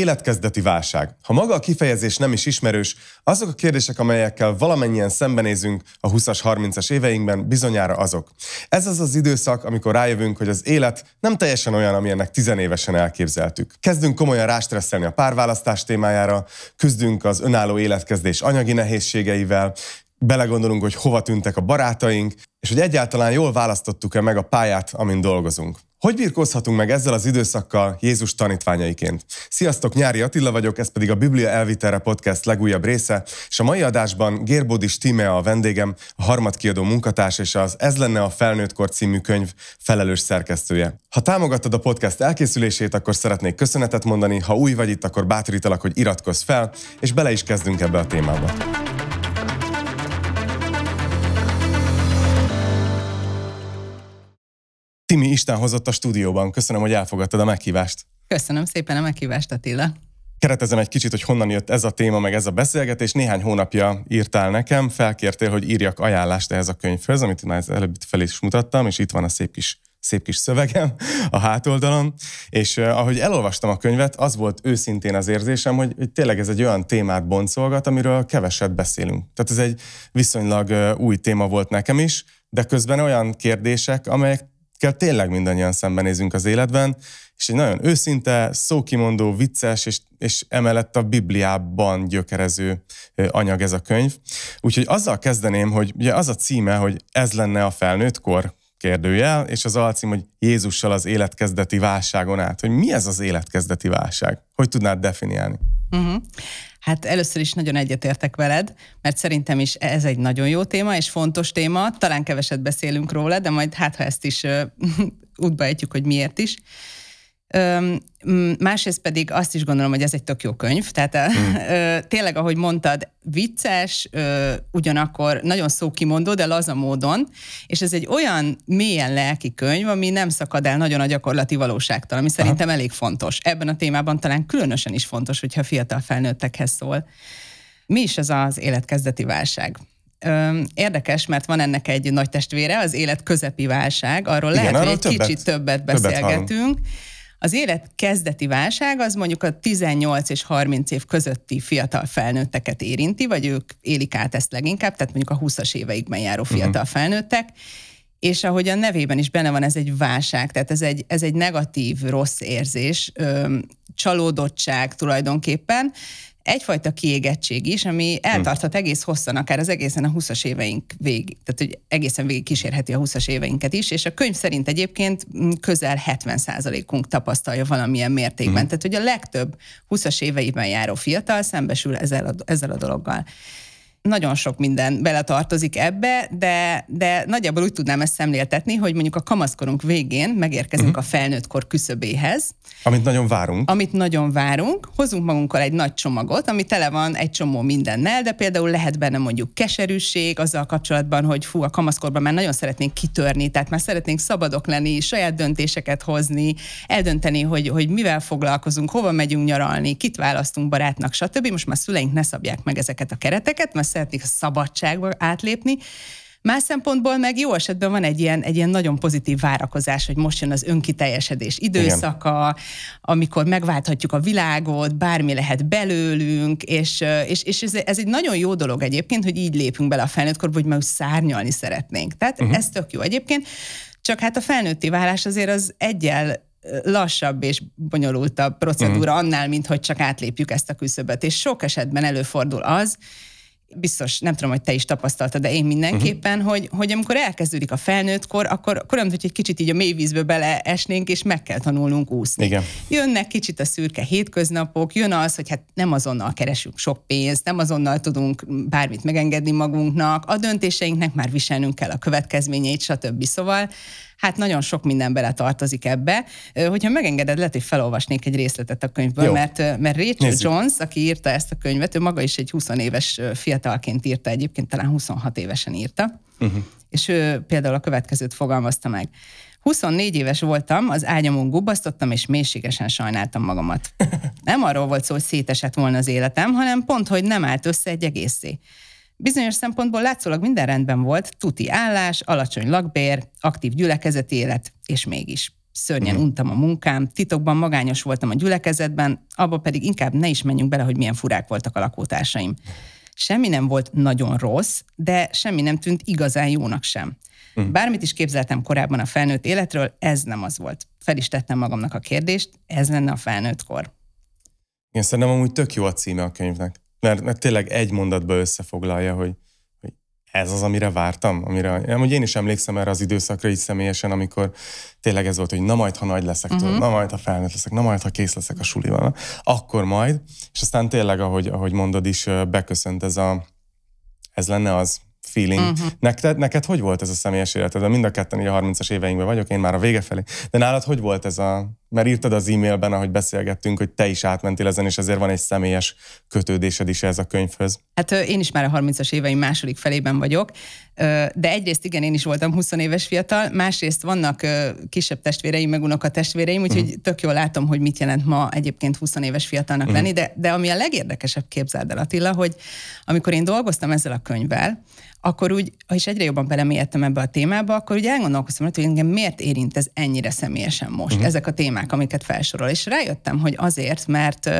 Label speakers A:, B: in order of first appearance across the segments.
A: Életkezdeti válság. Ha maga a kifejezés nem is ismerős, azok a kérdések, amelyekkel valamennyien szembenézünk a 20-as, 30-as éveinkben, bizonyára azok. Ez az az időszak, amikor rájövünk, hogy az élet nem teljesen olyan, amilyennek tizenévesen elképzeltük. Kezdünk komolyan rástresszelni a párválasztás témájára, küzdünk az önálló életkezdés anyagi nehézségeivel, belegondolunk, hogy hova tűntek a barátaink, és hogy egyáltalán jól választottuk-e meg a pályát, amin dolgozunk. Hogy birkózhatunk meg ezzel az időszakkal Jézus tanítványaiként? Sziasztok, Nyári Attila vagyok, ez pedig a Biblia Elvitelre podcast legújabb része, és a mai adásban Gérbódis Tímea a vendégem, a harmadkiadó munkatárs és az Ez lenne a felnőttkor című könyv felelős szerkesztője. Ha támogattad a podcast elkészülését, akkor szeretnék köszönetet mondani, ha új vagy itt, akkor bátorítalak, hogy iratkozz fel, és bele is kezdünk ebbe a témába. Timi Isten hozott a stúdióban. Köszönöm, hogy elfogadtad a meghívást.
B: Köszönöm szépen a meghívást, Attila.
A: Keretezem egy kicsit, hogy honnan jött ez a téma, meg ez a beszélgetés. Néhány hónapja írtál nekem, felkértél, hogy írjak ajánlást ehhez a könyvhöz, amit már előbb fel is mutattam, és itt van a szép kis szép kis szövegem a hátoldalon, és uh, ahogy elolvastam a könyvet, az volt őszintén az érzésem, hogy, hogy tényleg ez egy olyan témát boncolgat, amiről keveset beszélünk. Tehát ez egy viszonylag uh, új téma volt nekem is, de közben olyan kérdések, amelyek kell tényleg mindannyian szembenézünk az életben, és egy nagyon őszinte, szókimondó, vicces, és, és emellett a Bibliában gyökerező anyag ez a könyv. Úgyhogy azzal kezdeném, hogy ugye az a címe, hogy ez lenne a felnőttkor, kérdőjel, és az alcím, hogy Jézussal az életkezdeti válságon át. Hogy mi ez az életkezdeti válság? Hogy tudnád definiálni? Uh-huh.
B: Hát először is nagyon egyetértek veled, mert szerintem is ez egy nagyon jó téma, és fontos téma. Talán keveset beszélünk róla, de majd hát, ha ezt is útba ejtjük, hogy miért is. Másrészt pedig azt is gondolom, hogy ez egy tök jó könyv. Tehát mm. tényleg, ahogy mondtad, vicces, ugyanakkor nagyon szókimondó, de laza módon, és ez egy olyan mélyen lelki könyv, ami nem szakad el nagyon a gyakorlati valóságtól, ami szerintem elég fontos. Ebben a témában talán különösen is fontos, hogyha fiatal felnőttekhez szól. Mi is ez az életkezdeti válság? Érdekes, mert van ennek egy nagy testvére, az élet közepi válság. Arról Igen, lehet, arról hogy egy többet, kicsit többet beszélgetünk. Többet az élet kezdeti válság az mondjuk a 18 és 30 év közötti fiatal felnőtteket érinti, vagy ők élik át ezt leginkább, tehát mondjuk a 20-as éveikben járó mhm. fiatal uh-huh. felnőttek, és ahogy a nevében is benne van, ez egy válság, tehát ez egy, ez egy negatív, rossz érzés, csalódottság tulajdonképpen, egyfajta kiégettség is, ami eltarthat egész hosszan, akár az egészen a 20-as éveink végig, tehát hogy egészen végig kísérheti a 20-as éveinket is, és a könyv szerint egyébként közel 70%-unk tapasztalja valamilyen mértékben. Mm. Tehát, hogy a legtöbb 20-as éveiben járó fiatal szembesül ezzel a, ezzel a dologgal nagyon sok minden beletartozik ebbe, de, de nagyjából úgy tudnám ezt szemléltetni, hogy mondjuk a kamaszkorunk végén megérkezünk uh-huh. a felnőttkor küszöbéhez.
A: Amit nagyon várunk.
B: Amit nagyon várunk. Hozunk magunkkal egy nagy csomagot, ami tele van egy csomó mindennel, de például lehet benne mondjuk keserűség azzal kapcsolatban, hogy fú, a kamaszkorban már nagyon szeretnénk kitörni, tehát már szeretnénk szabadok lenni, saját döntéseket hozni, eldönteni, hogy, hogy mivel foglalkozunk, hova megyünk nyaralni, kit választunk barátnak, stb. Most már szüleink ne szabják meg ezeket a kereteket, mert szeretnék a szabadságba átlépni, Más szempontból meg jó esetben van egy ilyen, egy ilyen nagyon pozitív várakozás, hogy most jön az önkiteljesedés időszaka, Igen. amikor megválthatjuk a világot, bármi lehet belőlünk, és, és, és ez, ez egy nagyon jó dolog egyébként, hogy így lépünk bele a felnőttkorba, hogy már szárnyalni szeretnénk. Tehát uh-huh. ez tök jó egyébként. Csak hát a felnőtti válás azért az egyel lassabb és bonyolultabb procedúra uh-huh. annál, mint hogy csak átlépjük ezt a küszöböt. És sok esetben előfordul az, biztos, nem tudom, hogy te is tapasztaltad, de én mindenképpen, uh-huh. hogy, hogy amikor elkezdődik a felnőttkor, akkor, akkor nem hogy egy kicsit így a mélyvízbe beleesnénk, és meg kell tanulnunk úszni. Igen. Jönnek kicsit a szürke hétköznapok, jön az, hogy hát nem azonnal keresünk sok pénzt, nem azonnal tudunk bármit megengedni magunknak, a döntéseinknek már viselnünk kell a következményeit, stb. Szóval hát nagyon sok minden bele tartozik ebbe. Hogyha megengeded, lehet, hogy felolvasnék egy részletet a könyvből, Jó. mert, mert Rachel Nézzük. Jones, aki írta ezt a könyvet, ő maga is egy 20 éves fiatalként írta, egyébként talán 26 évesen írta, uh-huh. és ő például a következőt fogalmazta meg. 24 éves voltam, az ágyamon gubbasztottam, és mélységesen sajnáltam magamat. Nem arról volt szó, hogy szétesett volna az életem, hanem pont, hogy nem állt össze egy egészé. Bizonyos szempontból látszólag minden rendben volt, tuti állás, alacsony lakbér, aktív gyülekezeti élet, és mégis. szörnyen uh-huh. untam a munkám, titokban magányos voltam a gyülekezetben, abba pedig inkább ne is menjünk bele, hogy milyen furák voltak a lakótársaim. Semmi nem volt nagyon rossz, de semmi nem tűnt igazán jónak sem. Uh-huh. Bármit is képzeltem korábban a felnőtt életről, ez nem az volt. Fel is tettem magamnak a kérdést, ez lenne a felnőtt kor.
A: Én szerintem amúgy tök jó a címe a könyvnek, mert, mert tényleg egy mondatba összefoglalja, hogy ez az, amire vártam, amire, amúgy én is emlékszem erre az időszakra így személyesen, amikor tényleg ez volt, hogy na majd, ha nagy leszek, uh-huh. na majd, ha felnőtt leszek, na majd, ha kész leszek a sulival, akkor majd, és aztán tényleg, ahogy, ahogy mondod is, beköszönt ez a, ez lenne az, feeling. Uh-huh. Neked, neked hogy volt ez a személyes életed? Mind a ketten így a 30-as éveinkben vagyok, én már a vége felé. De nálad hogy volt ez a... Mert írtad az e-mailben, ahogy beszélgettünk, hogy te is átmentél ezen, és ezért van egy személyes kötődésed is ez a könyvhöz.
B: Hát én is már a 30-as éveim második felében vagyok, de egyrészt igen, én is voltam 20 éves fiatal, másrészt vannak kisebb testvéreim, meg unoka testvéreim, úgyhogy uh-huh. tök jól látom, hogy mit jelent ma egyébként 20 éves fiatalnak uh-huh. lenni, de, de ami a legérdekesebb képzeld el Attila, hogy amikor én dolgoztam ezzel a könyvvel, akkor úgy, ha is egyre jobban belemélyedtem ebbe a témába, akkor úgy elgondolkoztam, hogy engem miért érint ez ennyire személyesen most, uh-huh. ezek a témák, amiket felsorol. És rájöttem, hogy azért, mert,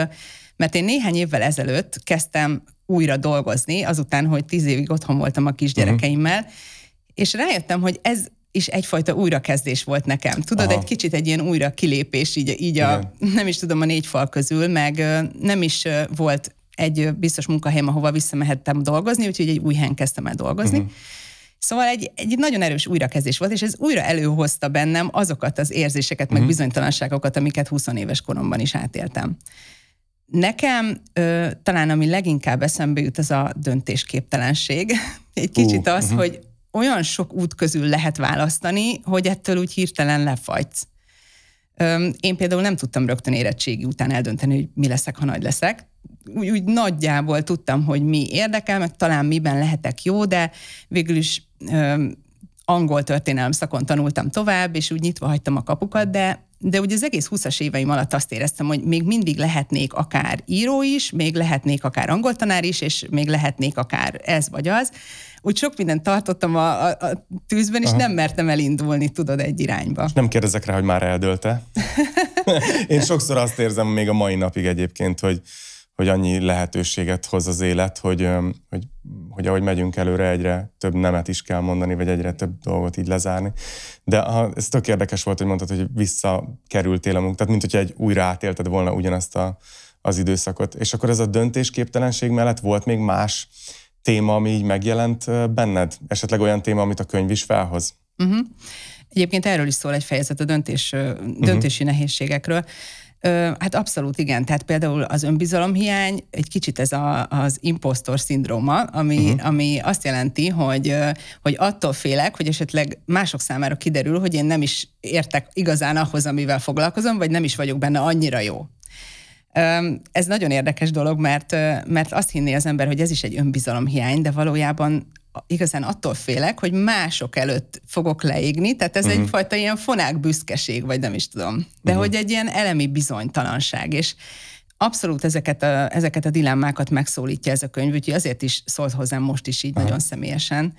B: mert én néhány évvel ezelőtt kezdtem újra dolgozni, azután, hogy tíz évig otthon voltam a kisgyerekeimmel, uh-huh. és rájöttem, hogy ez is egyfajta újrakezdés volt nekem. Tudod, Aha. egy kicsit egy ilyen újra kilépés így, így a, nem is tudom, a négy fal közül, meg nem is volt egy biztos munkahelyem, ahova visszamehettem dolgozni, úgyhogy egy új helyen kezdtem el dolgozni. Uh-huh. Szóval egy, egy nagyon erős újrakezdés volt, és ez újra előhozta bennem azokat az érzéseket, uh-huh. meg mhm. bizonytalanságokat, amiket 20 éves koromban is átéltem. Nekem ö, talán ami leginkább eszembe jut, az a döntésképtelenség. Egy kicsit uh, az, uh-huh. hogy olyan sok út közül lehet választani, hogy ettől úgy hirtelen lefagysz. Én például nem tudtam rögtön érettségi után eldönteni, hogy mi leszek, ha nagy leszek úgy, úgy nagyjából tudtam, hogy mi érdekel, meg talán miben lehetek jó, de végül is angol történelem szakon tanultam tovább, és úgy nyitva hagytam a kapukat, de de ugye az egész 20-as éveim alatt azt éreztem, hogy még mindig lehetnék akár író is, még lehetnék akár angol tanár is, és még lehetnék akár ez vagy az. Úgy sok mindent tartottam a, a, a tűzben, és Aha. nem mertem elindulni, tudod, egy irányba. És
A: nem kérdezek rá, hogy már eldőlte. Én sokszor azt érzem még a mai napig egyébként, hogy, hogy annyi lehetőséget hoz az élet, hogy, hogy, hogy ahogy megyünk előre, egyre több nemet is kell mondani, vagy egyre több dolgot így lezárni. De ha, ez tök érdekes volt, hogy mondtad, hogy visszakerültél a munkát, mint hogyha egy újra átélted volna ugyanazt a, az időszakot. És akkor ez a döntésképtelenség mellett volt még más téma, ami így megjelent benned? Esetleg olyan téma, amit a könyv is felhoz? Uh-huh.
B: Egyébként erről is szól egy fejezet a döntés, döntési uh-huh. nehézségekről. Hát abszolút igen. Tehát például az önbizalomhiány egy kicsit ez a, az impostor szindróma, ami, uh-huh. ami azt jelenti, hogy, hogy attól félek, hogy esetleg mások számára kiderül, hogy én nem is értek igazán ahhoz, amivel foglalkozom, vagy nem is vagyok benne annyira jó. Ez nagyon érdekes dolog, mert, mert azt hinné az ember, hogy ez is egy önbizalomhiány, de valójában igazán attól félek, hogy mások előtt fogok leégni, tehát ez uh-huh. egyfajta ilyen fonák büszkeség, vagy nem is tudom, de uh-huh. hogy egy ilyen elemi bizonytalanság, és abszolút ezeket a, ezeket a dilemmákat megszólítja ez a könyv, úgyhogy azért is szólt hozzám most is így uh-huh. nagyon személyesen.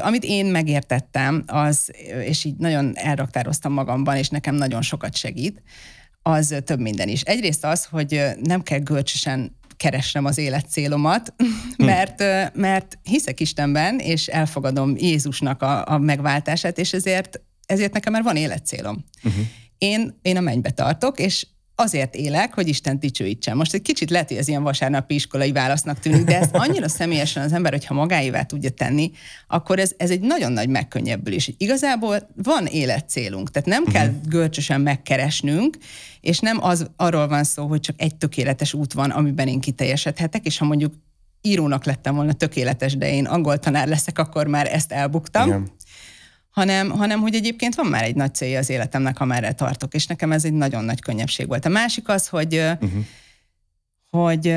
B: Amit én megértettem, az, és így nagyon elraktároztam magamban, és nekem nagyon sokat segít, az több minden is. Egyrészt az, hogy nem kell görcsösen keresnem az életcélomat, hm. mert, mert hiszek Istenben, és elfogadom Jézusnak a, a megváltását, és ezért, ezért nekem már van életcélom. Uh-huh. Én, én a mennybe tartok, és azért élek, hogy Isten dicsőítsen. Most egy kicsit lehet, hogy ez ilyen vasárnapi iskolai válasznak tűnik, de ez annyira személyesen az ember, hogyha magáévá tudja tenni, akkor ez, ez egy nagyon nagy megkönnyebbülés. Igazából van életcélunk, tehát nem kell görcsösen megkeresnünk, és nem az arról van szó, hogy csak egy tökéletes út van, amiben én kiteljesedhetek, és ha mondjuk írónak lettem volna tökéletes, de én angol tanár leszek, akkor már ezt elbuktam. Igen hanem, hanem hogy egyébként van már egy nagy célja az életemnek, amerre tartok, és nekem ez egy nagyon nagy könnyebbség volt. A másik az, hogy, uh-huh. hogy,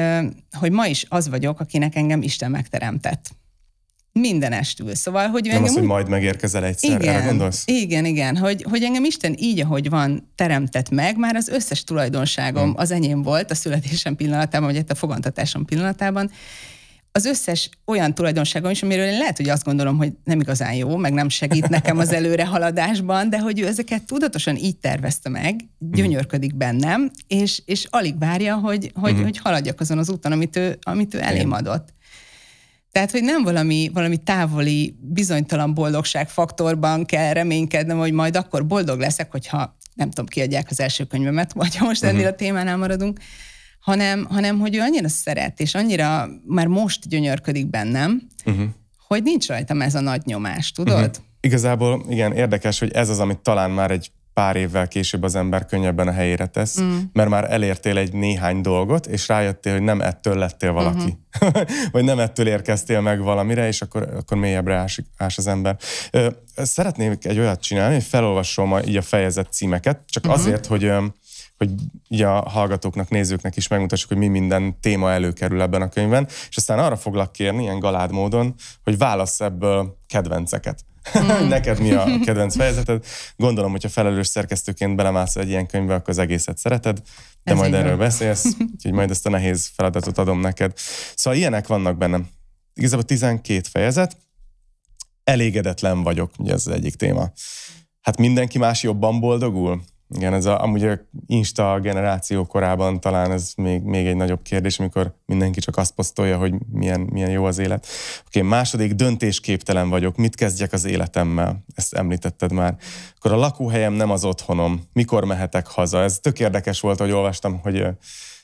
B: hogy ma is az vagyok, akinek engem Isten megteremtett. Minden estül. Szóval, hogy
A: Nem az, hogy majd megérkezel egyszer,
B: igen,
A: erre gondolsz?
B: Igen, igen. Hogy, hogy engem Isten így, ahogy van, teremtett meg, már az összes tulajdonságom hmm. az enyém volt a születésem pillanatában, vagy a fogantatásom pillanatában, az összes olyan tulajdonságon is, amiről én lehet, hogy azt gondolom, hogy nem igazán jó, meg nem segít nekem az előre haladásban, de hogy ő ezeket tudatosan így tervezte meg, gyönyörködik bennem, és, és alig várja, hogy, hogy, uh-huh. hogy haladjak azon az úton, amit ő, amit ő elém adott. Tehát, hogy nem valami, valami távoli, bizonytalan boldogság faktorban kell reménykednem, hogy majd akkor boldog leszek, hogyha nem tudom, kiadják az első könyvemet, vagy ha most uh-huh. ennél a témánál maradunk, hanem, hanem hogy ő annyira szeret, és annyira már most gyönyörködik bennem, uh-huh. hogy nincs rajtam ez a nagy nyomás, tudod? Uh-huh.
A: Igazából igen, érdekes, hogy ez az, amit talán már egy pár évvel később az ember könnyebben a helyére tesz, mm. mert már elértél egy néhány dolgot, és rájöttél, hogy nem ettől lettél valaki. Mm-hmm. Vagy nem ettől érkeztél meg valamire, és akkor, akkor mélyebbre ás, ás az ember. Szeretnék egy olyat csinálni, hogy felolvasom a, így a fejezet címeket, csak mm-hmm. azért, hogy hogy így a hallgatóknak, nézőknek is megmutassuk, hogy mi minden téma előkerül ebben a könyvben, és aztán arra foglak kérni, ilyen galád módon, hogy válasz ebből kedvenceket. Mm. Neked mi a kedvenc fejezeted? Gondolom, hogyha felelős szerkesztőként belemászol egy ilyen könyvbe, akkor az egészet szereted, de Ez majd erről van. beszélsz, úgyhogy majd ezt a nehéz feladatot adom neked. Szóval ilyenek vannak bennem. Igazából 12 fejezet, elégedetlen vagyok, ugye ez az egyik téma. Hát mindenki más jobban boldogul? Igen, ez a, amúgy a Insta generáció korában talán ez még, még egy nagyobb kérdés, amikor mindenki csak azt posztolja, hogy milyen, milyen jó az élet. Oké, okay, második, döntésképtelen vagyok, mit kezdjek az életemmel? Ezt említetted már. Akkor a lakóhelyem nem az otthonom, mikor mehetek haza? Ez tök érdekes volt, hogy olvastam, hogy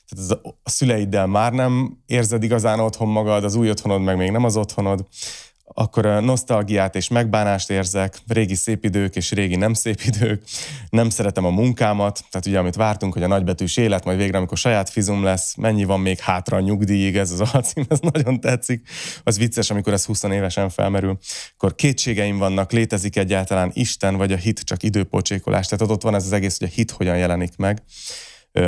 A: tehát ez a szüleiddel már nem érzed igazán otthon magad, az új otthonod meg még nem az otthonod akkor a nosztalgiát és megbánást érzek, régi szép idők és régi nem szép idők, nem szeretem a munkámat, tehát ugye amit vártunk, hogy a nagybetűs élet, majd végre, amikor saját fizum lesz, mennyi van még hátra a nyugdíjig, ez az alcím, ez nagyon tetszik. Az vicces, amikor ez 20 évesen felmerül. Akkor kétségeim vannak, létezik egyáltalán Isten, vagy a hit csak időpocsékolás. Tehát ott van ez az egész, hogy a hit hogyan jelenik meg.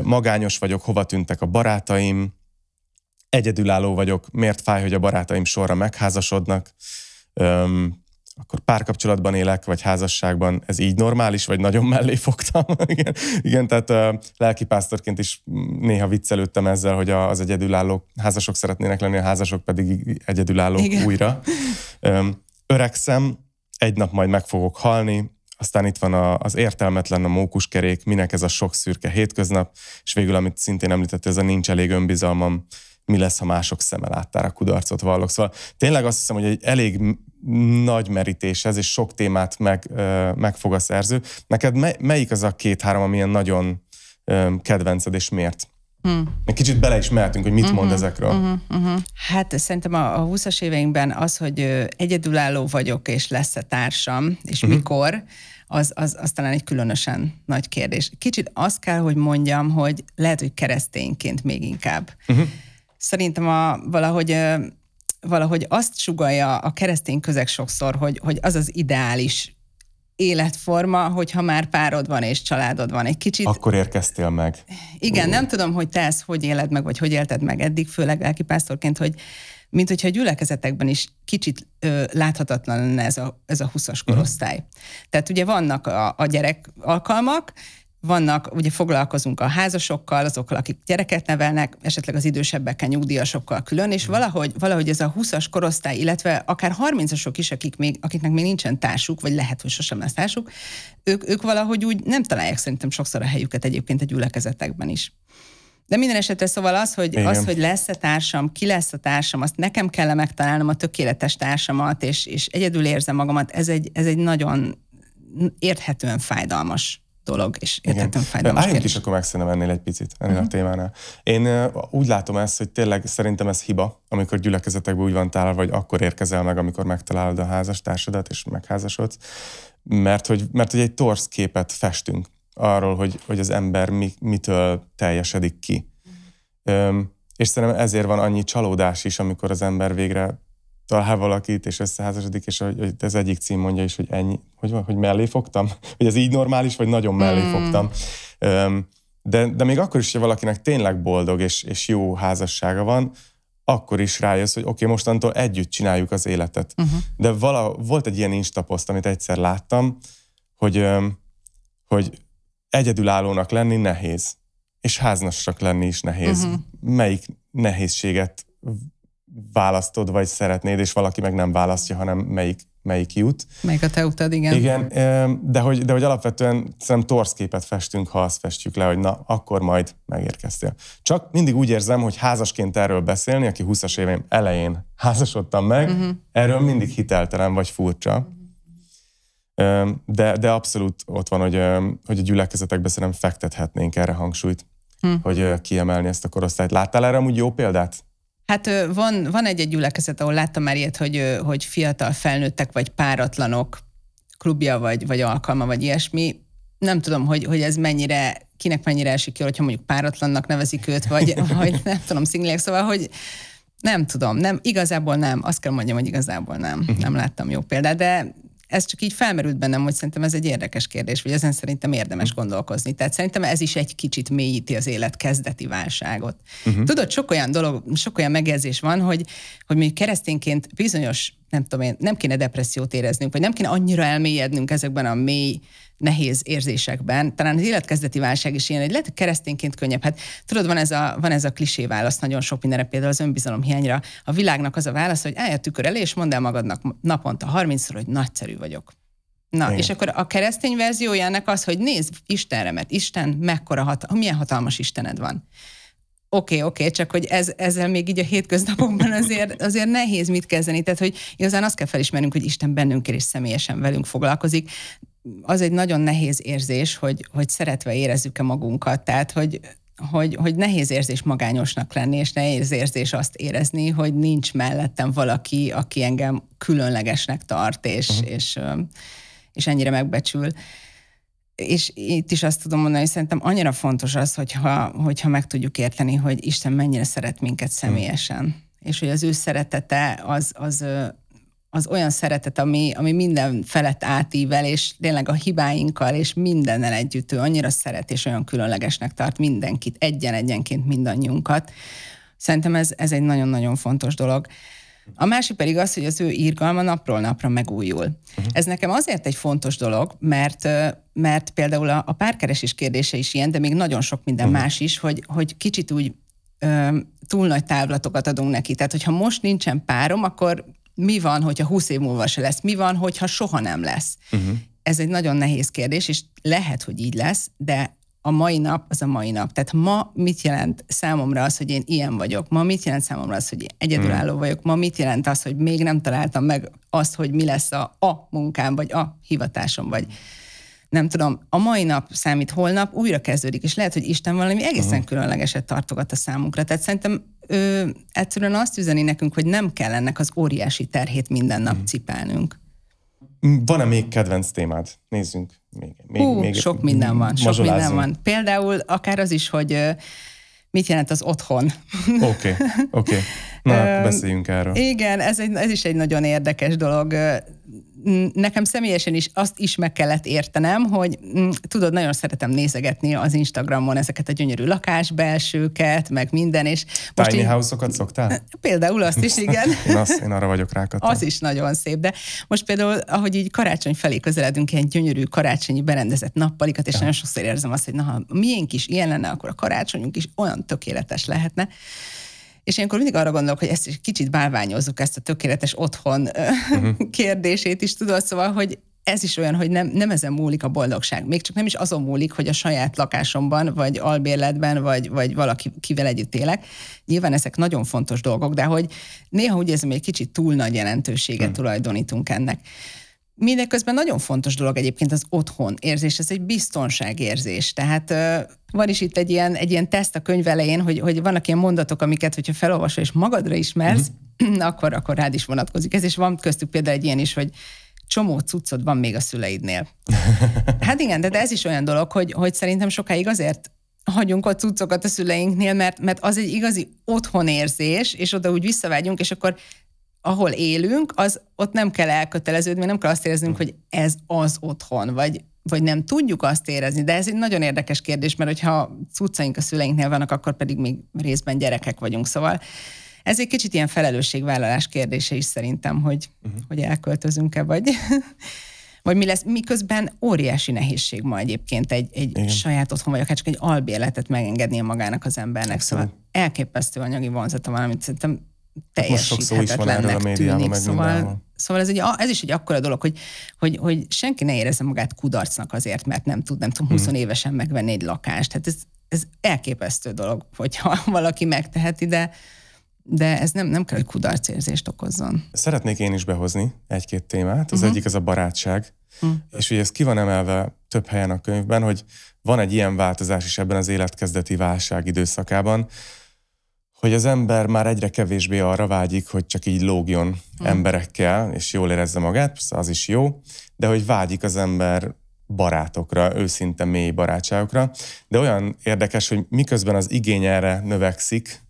A: Magányos vagyok, hova tűntek a barátaim, egyedülálló vagyok, miért fáj, hogy a barátaim sorra megházasodnak, Öm, akkor párkapcsolatban élek, vagy házasságban, ez így normális, vagy nagyon mellé fogtam. igen, igen, tehát uh, lelkipásztorként is néha viccelődtem ezzel, hogy az egyedülálló házasok szeretnének lenni, a házasok pedig egyedülállók igen. újra. Öm, öregszem, egy nap majd meg fogok halni, aztán itt van a, az értelmetlen, a mókuskerék, minek ez a sok szürke hétköznap, és végül, amit szintén említett, ez a nincs elég önbizalmam, mi lesz, ha mások szeme láttára kudarcot vallok. Szóval tényleg azt hiszem, hogy egy elég nagy merítés ez, és sok témát meg, megfog a szerző. Neked melyik az a két-három, amilyen nagyon kedvenced, és miért? Hmm. Kicsit bele is mehetünk, hogy mit uh-huh, mond ezekről. Uh-huh, uh-huh.
B: Hát szerintem a, a 20-as éveinkben az, hogy egyedülálló vagyok, és lesz-e társam, és uh-huh. mikor, az, az, az talán egy különösen nagy kérdés. Kicsit azt kell, hogy mondjam, hogy lehet, hogy keresztényként még inkább. Uh-huh szerintem a, valahogy valahogy azt sugalja a keresztény közeg sokszor, hogy, hogy az az ideális életforma, hogyha már párod van és családod van. Egy kicsit...
A: Akkor érkeztél meg.
B: Igen, uh. nem tudom, hogy te ezt hogy éled meg, vagy hogy élted meg eddig, főleg lelkipásztorként, hogy mint hogyha a gyülekezetekben is kicsit ö, láthatatlan lenne ez a, ez a 20-as mhm. korosztály. Uh-huh. Tehát ugye vannak a, a gyerek alkalmak, vannak, ugye foglalkozunk a házasokkal, azokkal, akik gyereket nevelnek, esetleg az idősebbekkel, nyugdíjasokkal külön, és valahogy, valahogy ez a 20-as korosztály, illetve akár 30-asok is, akik még, akiknek még nincsen társuk, vagy lehet, hogy sosem lesz társuk, ők, ők valahogy úgy nem találják szerintem sokszor a helyüket egyébként a gyülekezetekben is. De minden esetre szóval az, hogy, az, hogy lesz-e társam, ki lesz a társam, azt nekem kell megtalálnom a tökéletes társamat, és, és egyedül érzem magamat, ez egy, ez egy nagyon érthetően fájdalmas dolog, és értettem fájdalmas
A: Álljunk is akkor meg szerintem ennél egy picit, ennél uh-huh. a témánál. Én uh, úgy látom ezt, hogy tényleg szerintem ez hiba, amikor gyülekezetekben úgy van találva, vagy akkor érkezel meg, amikor megtalálod a házastársadat, és megházasodsz. Mert hogy, mert hogy egy torsz képet festünk arról, hogy, hogy az ember mi, mitől teljesedik ki. Uh-huh. Um, és szerintem ezért van annyi csalódás is, amikor az ember végre talál valakit, és összeházasodik, és hogy ez egyik cím mondja is, hogy ennyi, hogy, van, hogy mellé fogtam? Hogy ez így normális, vagy nagyon mellé mm. fogtam? De, de még akkor is, hogy valakinek tényleg boldog és, és jó házassága van, akkor is rájössz, hogy oké, okay, mostantól együtt csináljuk az életet. Uh-huh. De vala, volt egy ilyen instaposzt, amit egyszer láttam, hogy, hogy egyedülállónak lenni nehéz, és háznasnak lenni is nehéz. Uh-huh. Melyik nehézséget választod, vagy szeretnéd, és valaki meg nem választja, hanem melyik, melyik jut.
B: Melyik a te utad, igen.
A: Igen, de hogy, de hogy alapvetően szerintem torszképet festünk, ha azt festjük le, hogy na, akkor majd megérkeztél. Csak mindig úgy érzem, hogy házasként erről beszélni, aki 20-as éveim elején házasodtam meg, uh-huh. erről mindig hiteltelen vagy furcsa. De, de abszolút ott van, hogy, hogy a gyülekezetekben szerintem fektethetnénk erre hangsúlyt, hm. hogy kiemelni ezt a korosztályt. Láttál erre amúgy jó példát?
B: Hát van, van egy-egy gyülekezet, ahol láttam már ilyet, hogy, hogy fiatal felnőttek vagy páratlanok klubja vagy, vagy alkalma, vagy ilyesmi. Nem tudom, hogy, hogy ez mennyire, kinek mennyire esik jól, hogyha mondjuk páratlannak nevezik őt, vagy, vagy nem tudom, szingliek, szóval, hogy nem tudom, nem, igazából nem, azt kell mondjam, hogy igazából nem, mhm. nem láttam jó példát, de ez csak így felmerült bennem, hogy szerintem ez egy érdekes kérdés, vagy ezen szerintem érdemes hm. gondolkozni. Tehát szerintem ez is egy kicsit mélyíti az élet kezdeti válságot. Uh-huh. Tudod, sok olyan dolog, sok olyan megjegyzés van, hogy, hogy mi keresztényként bizonyos, nem tudom én, nem kéne depressziót éreznünk, vagy nem kéne annyira elmélyednünk ezekben a mély nehéz érzésekben. Talán az életkezdeti válság is ilyen, hogy lehet keresztényként könnyebb. Hát tudod, van ez a, van ez a klisé válasz nagyon sok mindenre, például az önbizalom hiányra. A világnak az a válasz, hogy állj a tükör elé, és mondd el magadnak naponta 30-szor, hogy nagyszerű vagyok. Na, Igen. és akkor a keresztény verziójának az, hogy nézd Istenre, mert Isten mekkora, hat, milyen hatalmas Istened van oké, okay, oké, okay, csak hogy ez, ezzel még így a hétköznapokban azért, azért nehéz mit kezdeni. Tehát, hogy igazán azt kell felismernünk, hogy Isten bennünkkel és személyesen velünk foglalkozik, az egy nagyon nehéz érzés, hogy, hogy szeretve érezzük-e magunkat, tehát hogy, hogy, hogy nehéz érzés magányosnak lenni, és nehéz érzés azt érezni, hogy nincs mellettem valaki, aki engem különlegesnek tart, és, uh-huh. és, és ennyire megbecsül. És itt is azt tudom mondani, hogy szerintem annyira fontos az, hogyha, hogyha meg tudjuk érteni, hogy Isten mennyire szeret minket személyesen. És hogy az ő szeretete az, az az olyan szeretet, ami, ami minden felett átível, és tényleg a hibáinkkal, és mindennel együtt ő annyira szeret, és olyan különlegesnek tart mindenkit, egyen-egyenként mindannyiunkat. Szerintem ez, ez egy nagyon-nagyon fontos dolog. A másik pedig az, hogy az ő írgalma napról napra megújul. Uh-huh. Ez nekem azért egy fontos dolog, mert, mert például a, a párkeresés kérdése is ilyen, de még nagyon sok minden uh-huh. más is, hogy, hogy kicsit úgy ö, túl nagy távlatokat adunk neki. Tehát, hogyha most nincsen párom, akkor mi van, hogyha 20 év múlva se lesz, mi van, hogyha soha nem lesz. Uh-huh. Ez egy nagyon nehéz kérdés, és lehet, hogy így lesz, de a mai nap az a mai nap. Tehát ma mit jelent számomra az, hogy én ilyen vagyok? Ma mit jelent számomra az, hogy én egyedülálló hmm. vagyok? Ma mit jelent az, hogy még nem találtam meg azt, hogy mi lesz a, a munkám, vagy a hivatásom, vagy nem tudom, a mai nap számít holnap, újra kezdődik, és lehet, hogy Isten valami egészen uh-huh. különlegeset tartogat a számunkra. Tehát szerintem ő egyszerűen azt üzeni nekünk, hogy nem kell ennek az óriási terhét minden nap uh-huh. cipelnünk.
A: Van-e még kedvenc témád? Nézzünk. Még,
B: még, Hú, még sok minden van. Sok minden van. Például akár az is, hogy mit jelent az otthon.
A: Oké, okay, oké. Okay. Na, hát beszéljünk erről.
B: Igen, ez, egy, ez is egy nagyon érdekes dolog nekem személyesen is azt is meg kellett értenem, hogy tudod, nagyon szeretem nézegetni az Instagramon ezeket a gyönyörű lakásbelsőket, meg minden, és
A: most Tiny house-okat szoktál?
B: Például azt is, igen.
A: én, azt, én arra vagyok rákatva.
B: Az is nagyon szép, de most például, ahogy így karácsony felé közeledünk, ilyen gyönyörű karácsonyi berendezett nappalikat, és ja. nagyon sokszor érzem azt, hogy na, ha miénk is ilyen lenne, akkor a karácsonyunk is olyan tökéletes lehetne. És ilyenkor mindig arra gondolok, hogy ezt is kicsit bálványozzuk, ezt a tökéletes otthon uh-huh. kérdését is, tudod, szóval, hogy ez is olyan, hogy nem, nem ezen múlik a boldogság. Még csak nem is azon múlik, hogy a saját lakásomban, vagy albérletben, vagy, vagy valaki kivel együtt élek. Nyilván ezek nagyon fontos dolgok, de hogy néha úgy érzem, hogy egy kicsit túl nagy jelentőséget hmm. tulajdonítunk ennek. Mindeközben nagyon fontos dolog egyébként az otthon érzés, ez egy biztonságérzés. Tehát van is itt egy ilyen, egy ilyen teszt a könyv elején, hogy, hogy vannak ilyen mondatok, amiket, hogyha felolvasol és magadra ismersz, uh-huh. akkor, akkor rád is vonatkozik ez, és van köztük például egy ilyen is, hogy csomó cuccod van még a szüleidnél. Hát igen, de ez is olyan dolog, hogy, hogy szerintem sokáig azért hagyunk ott cuccokat a szüleinknél, mert, mert az egy igazi otthonérzés, és oda úgy visszavágyunk, és akkor ahol élünk, az ott nem kell elköteleződni, nem kell azt éreznünk, hogy ez az otthon, vagy, vagy nem tudjuk azt érezni. De ez egy nagyon érdekes kérdés, mert hogyha cuccaink a szüleinknél vannak, akkor pedig még részben gyerekek vagyunk. Szóval ez egy kicsit ilyen felelősségvállalás kérdése is szerintem, hogy, uh-huh. hogy elköltözünk-e, vagy, vagy mi lesz. Miközben óriási nehézség ma egyébként egy, egy saját otthon, vagy akár csak egy albérletet megengednie magának az embernek. Szóval elképesztő anyagi vonzata van, amit szerintem teljesíthetetlennek tűnik. Szóval, szóval ez, egy, ez is egy akkora dolog, hogy, hogy, hogy senki ne érezze magát kudarcnak azért, mert nem tud, nem tudom, 20 hmm. évesen megvenni egy lakást. Tehát ez, ez elképesztő dolog, hogyha valaki megteheti, de, de ez nem, nem kell, hogy kudarcérzést okozzon.
A: Szeretnék én is behozni egy-két témát. Az uh-huh. egyik az a barátság. Uh-huh. És ugye ez ki van emelve több helyen a könyvben, hogy van egy ilyen változás is ebben az életkezdeti válság időszakában, hogy az ember már egyre kevésbé arra vágyik, hogy csak így lógjon uh-huh. emberekkel, és jól érezze magát, az is jó, de hogy vágyik az ember barátokra, őszinte mély barátságokra, de olyan érdekes, hogy miközben az igény erre növekszik,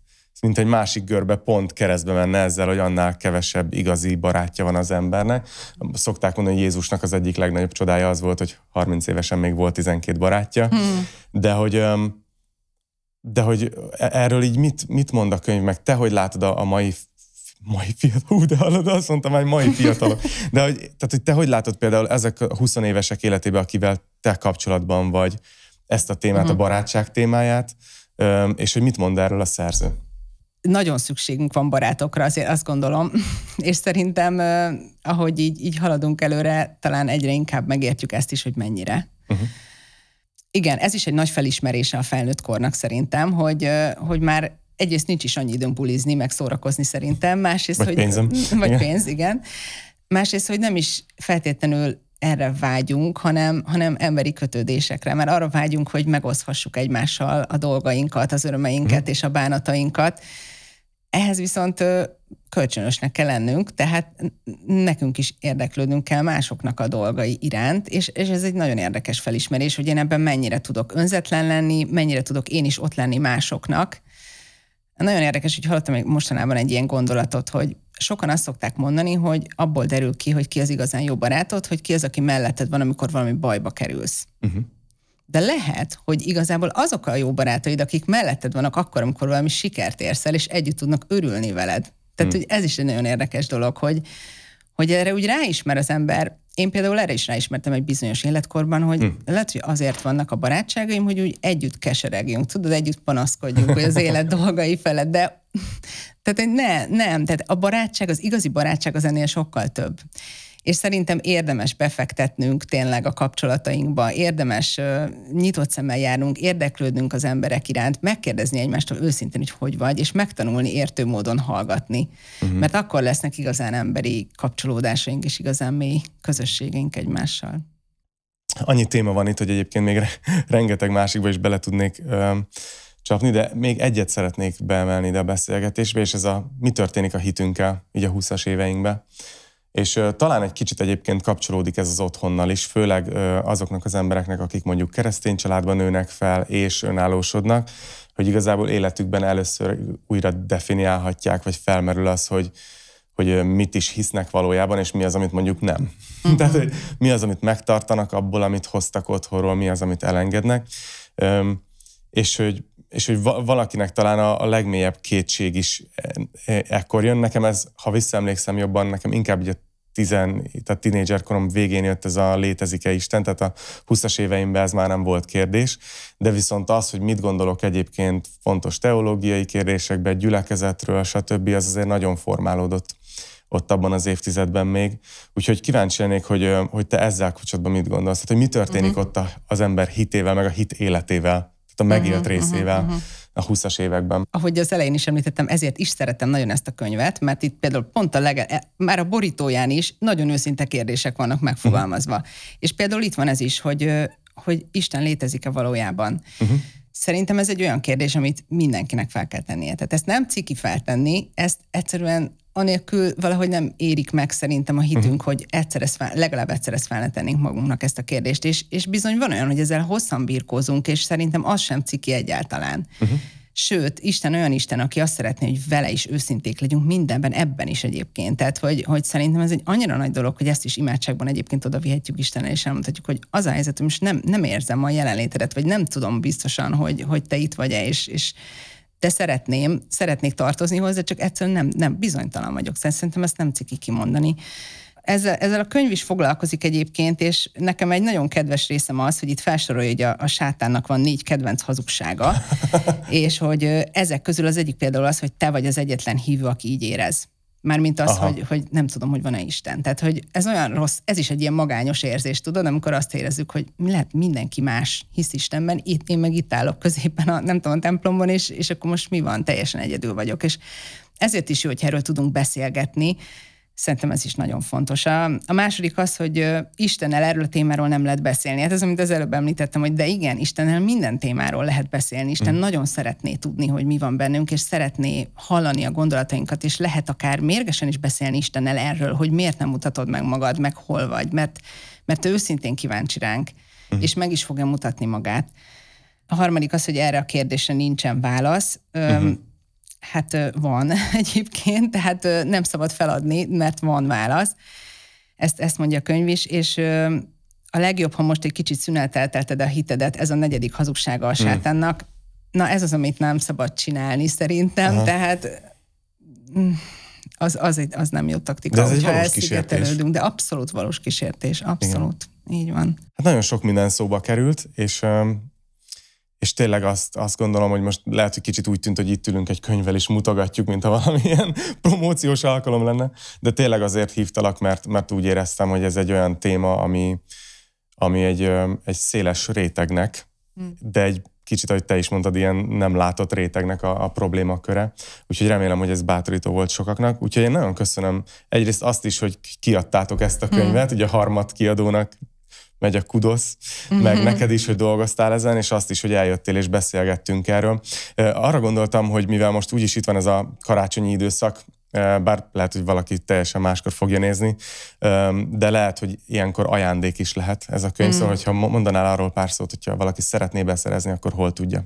A: mint egy másik görbe pont keresztbe menne ezzel, hogy annál kevesebb igazi barátja van az embernek. Szokták mondani, hogy Jézusnak az egyik legnagyobb csodája az volt, hogy 30 évesen még volt 12 barátja, hmm. de hogy de hogy erről így mit, mit mond a könyv, meg te hogy látod a, a mai mai fiatal, hú, de hallod, azt mondtam, hogy mai fiatalok. De hogy, tehát, hogy te hogy látod például ezek a 20 évesek életében, akivel te kapcsolatban vagy, ezt a témát, uh-huh. a barátság témáját, és hogy mit mond erről a szerző?
B: nagyon szükségünk van barátokra, azért azt gondolom, és szerintem, ahogy így, így haladunk előre, talán egyre inkább megértjük ezt is, hogy mennyire. Uh-huh. Igen, ez is egy nagy felismerése a felnőtt kornak szerintem, hogy, hogy már egyrészt nincs is annyi időnk bulizni, meg szórakozni szerintem, másrészt,
A: vagy
B: hogy...
A: Pénzem.
B: Vagy igen. pénz, igen. Másrészt, hogy nem is feltétlenül erre vágyunk, hanem, hanem emberi kötődésekre, mert arra vágyunk, hogy megoszhassuk egymással a dolgainkat, az örömeinket uh-huh. és a bánatainkat, ehhez viszont kölcsönösnek kell lennünk, tehát nekünk is érdeklődnünk kell másoknak a dolgai iránt, és, és ez egy nagyon érdekes felismerés, hogy én ebben mennyire tudok önzetlen lenni, mennyire tudok én is ott lenni másoknak. Nagyon érdekes, hogy hallottam még mostanában egy ilyen gondolatot, hogy sokan azt szokták mondani, hogy abból derül ki, hogy ki az igazán jó barátod, hogy ki az, aki melletted van, amikor valami bajba kerülsz. Uh-huh. De lehet, hogy igazából azok a jó barátaid, akik melletted vannak akkor, amikor valami sikert érsz el, és együtt tudnak örülni veled. Tehát, hmm. hogy ez is egy nagyon érdekes dolog, hogy, hogy erre úgy ráismer az ember. Én például erre is ráismertem egy bizonyos életkorban, hogy hmm. lehet, hogy azért vannak a barátságaim, hogy úgy együtt keseregjünk, tudod, együtt panaszkodjunk, hogy az élet dolgai felett, de tehát ne, nem, tehát a barátság, az igazi barátság az ennél sokkal több és szerintem érdemes befektetnünk tényleg a kapcsolatainkba, érdemes nyitott szemmel járnunk, érdeklődnünk az emberek iránt, megkérdezni egymástól őszintén, hogy hogy vagy, és megtanulni értő módon hallgatni. Uh-huh. Mert akkor lesznek igazán emberi kapcsolódásaink és igazán mély közösségeink egymással.
A: Annyi téma van itt, hogy egyébként még rengeteg másikba is bele tudnék um, csapni, de még egyet szeretnék beemelni ide a beszélgetésbe, és ez a mi történik a hitünkkel, így a 20-as éveinkben. És talán egy kicsit egyébként kapcsolódik ez az otthonnal is, főleg azoknak az embereknek, akik mondjuk keresztény családban nőnek fel és önállósodnak, hogy igazából életükben először újra definiálhatják, vagy felmerül az, hogy, hogy mit is hisznek valójában, és mi az, amit mondjuk nem. Uh-huh. Tehát, hogy mi az, amit megtartanak abból, amit hoztak otthonról, mi az, amit elengednek. És hogy és hogy valakinek talán a, a legmélyebb kétség is e, e, ekkor jön. Nekem ez, ha visszaemlékszem jobban, nekem inkább ugye tizen, tehát tínédzser korom végén jött ez a létezik-e Isten, tehát a 20-as éveimben ez már nem volt kérdés, de viszont az, hogy mit gondolok egyébként fontos teológiai kérdésekben, gyülekezetről, stb., az azért nagyon formálódott ott abban az évtizedben még. Úgyhogy kíváncsi lennék, hogy, hogy te ezzel kapcsolatban mit gondolsz, tehát hogy mi történik uh-huh. ott az ember hitével, meg a hit életével a megélt uh-huh, részével. Uh-huh, uh-huh a 20-as években.
B: Ahogy az elején is említettem, ezért is szeretem nagyon ezt a könyvet, mert itt például pont a lege, e, már a borítóján is nagyon őszinte kérdések vannak megfogalmazva. Uh-huh. És például itt van ez is, hogy, hogy Isten létezik-e valójában. Uh-huh. Szerintem ez egy olyan kérdés, amit mindenkinek fel kell tennie. Tehát ezt nem ciki feltenni, ezt egyszerűen anélkül valahogy nem érik meg szerintem a hitünk, uh-huh. hogy egyszer ezt fel, legalább egyszer ezt felnetennénk magunknak ezt a kérdést, és, és bizony van olyan, hogy ezzel hosszan birkózunk, és szerintem az sem ciki egyáltalán. Uh-huh. Sőt, Isten olyan Isten, aki azt szeretné, hogy vele is őszinték legyünk mindenben, ebben is egyébként. Tehát, hogy, hogy szerintem ez egy annyira nagy dolog, hogy ezt is imádságban egyébként oda vihetjük Istenre, és elmondhatjuk, hogy az a helyzet, hogy most nem, nem érzem a jelenlétedet, vagy nem tudom biztosan, hogy, hogy te itt vagy-e, és, és de szeretném, szeretnék tartozni hozzá, csak egyszerűen nem, nem bizonytalan vagyok. Szerintem ezt nem ciki kimondani. Ezzel, ezzel a könyv is foglalkozik egyébként, és nekem egy nagyon kedves részem az, hogy itt felsorolja, hogy a, a sátánnak van négy kedvenc hazugsága, és hogy ezek közül az egyik például az, hogy te vagy az egyetlen hívő, aki így érez. Mármint az, hogy, hogy nem tudom, hogy van-e Isten. Tehát, hogy ez olyan rossz, ez is egy ilyen magányos érzés, tudod, amikor azt érezzük, hogy lehet mindenki más hisz Istenben, itt én meg itt állok középen a, nem tudom, a templomban, és, és akkor most mi van, teljesen egyedül vagyok. És ezért is jó, hogy erről tudunk beszélgetni, Szerintem ez is nagyon fontos. A, a második az, hogy Istennel erről a témáról nem lehet beszélni. Hát ez, amit az előbb említettem, hogy de igen, Istennel minden témáról lehet beszélni. Isten mm. nagyon szeretné tudni, hogy mi van bennünk, és szeretné hallani a gondolatainkat, és lehet akár mérgesen is beszélni Istennel erről, hogy miért nem mutatod meg magad, meg hol vagy, mert, mert ő őszintén kíváncsi ránk, mm. és meg is fogja mutatni magát. A harmadik az, hogy erre a kérdésre nincsen válasz. Mm-hmm Hát van egyébként, tehát nem szabad feladni, mert van válasz. Ezt, ezt mondja a könyv is, és a legjobb, ha most egy kicsit szünetelteted a hitedet, ez a negyedik hazugsága a hmm. sátánnak. Na ez az, amit nem szabad csinálni szerintem, Aha. tehát mm, az, az, az nem jó taktika,
A: de ez hogyha kísértés.
B: de abszolút valós kísértés, abszolút, Igen. így van.
A: Hát nagyon sok minden szóba került, és és tényleg azt, azt gondolom, hogy most lehet, hogy kicsit úgy tűnt, hogy itt ülünk egy könyvvel és mutogatjuk, mint ha valamilyen promóciós alkalom lenne, de tényleg azért hívtalak, mert, mert úgy éreztem, hogy ez egy olyan téma, ami, ami egy, egy széles rétegnek, hmm. de egy kicsit, ahogy te is mondtad, ilyen nem látott rétegnek a, a problémaköre. Úgyhogy remélem, hogy ez bátorító volt sokaknak. Úgyhogy én nagyon köszönöm egyrészt azt is, hogy kiadtátok ezt a könyvet, hmm. ugye a harmad kiadónak megy a kudosz, mm-hmm. meg neked is, hogy dolgoztál ezen, és azt is, hogy eljöttél és beszélgettünk erről. Arra gondoltam, hogy mivel most úgyis itt van ez a karácsonyi időszak, bár lehet, hogy valaki teljesen máskor fogja nézni, de lehet, hogy ilyenkor ajándék is lehet ez a könyv, mm. szóval, hogyha mondanál arról pár szót, hogyha valaki szeretné beszerezni, akkor hol tudja?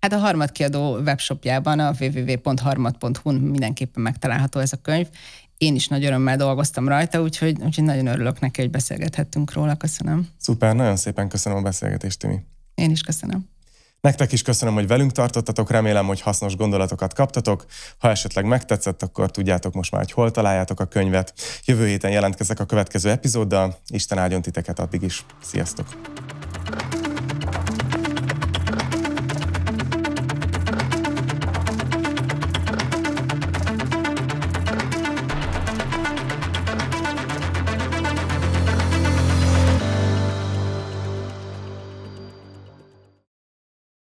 B: Hát a harmadkiadó webshopjában, a www.harmad.hu mindenképpen megtalálható ez a könyv, én is nagy örömmel dolgoztam rajta, úgyhogy, úgyhogy nagyon örülök neki, hogy beszélgethettünk róla. Köszönöm.
A: Szuper, nagyon szépen köszönöm a beszélgetést, Timi.
B: Én is köszönöm.
A: Nektek is köszönöm, hogy velünk tartottatok, remélem, hogy hasznos gondolatokat kaptatok. Ha esetleg megtetszett, akkor tudjátok most már, hogy hol találjátok a könyvet. Jövő héten jelentkezek a következő epizóddal. Isten áldjon titeket addig is. Sziasztok!